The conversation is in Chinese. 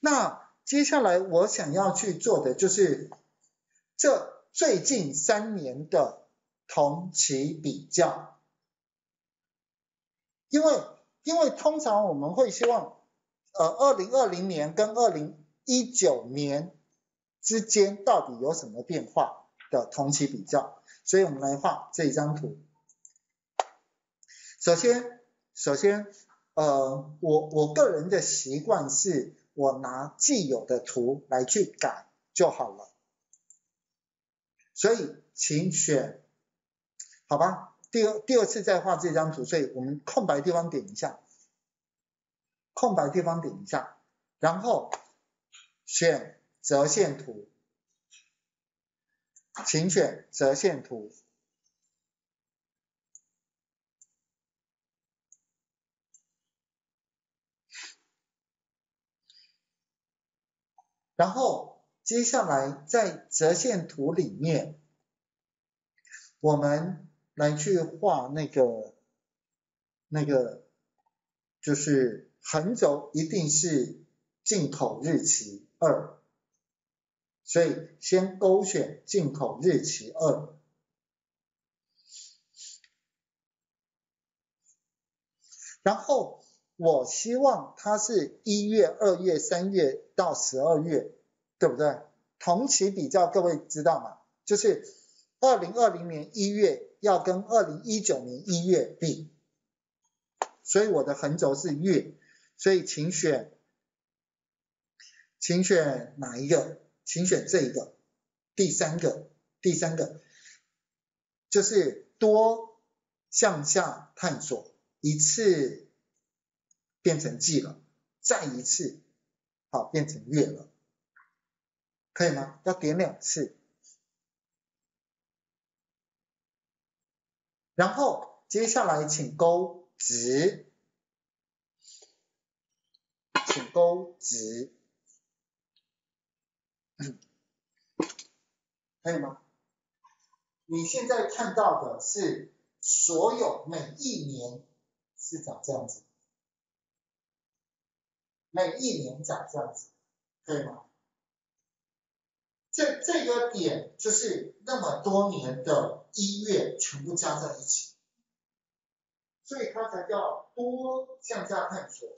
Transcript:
那接下来我想要去做的就是这最近三年的同期比较，因为因为通常我们会希望，呃，二零二零年跟二零一九年之间到底有什么变化的同期比较，所以我们来画这一张图。首先，首先。呃，我我个人的习惯是，我拿既有的图来去改就好了。所以，请选，好吧？第二第二次再画这张图，所以我们空白地方点一下，空白地方点一下，然后选折线图，请选折线图。然后接下来在折线图里面，我们来去画那个那个就是横轴一定是进口日期二，所以先勾选进口日期二，然后。我希望它是一月、二月、三月到十二月，对不对？同期比较，各位知道吗？就是二零二零年一月要跟二零一九年一月比，所以我的横轴是月，所以请选，请选哪一个？请选这一个，第三个，第三个就是多向下探索一次。变成季了，再一次，好变成月了，可以吗？要点两次，然后接下来请勾值，请勾值，可以吗？你现在看到的是所有每一年是长这样子。每一年涨这样子，可以吗？这这个点就是那么多年的一月全部加在一起，所以它才叫多向下探索。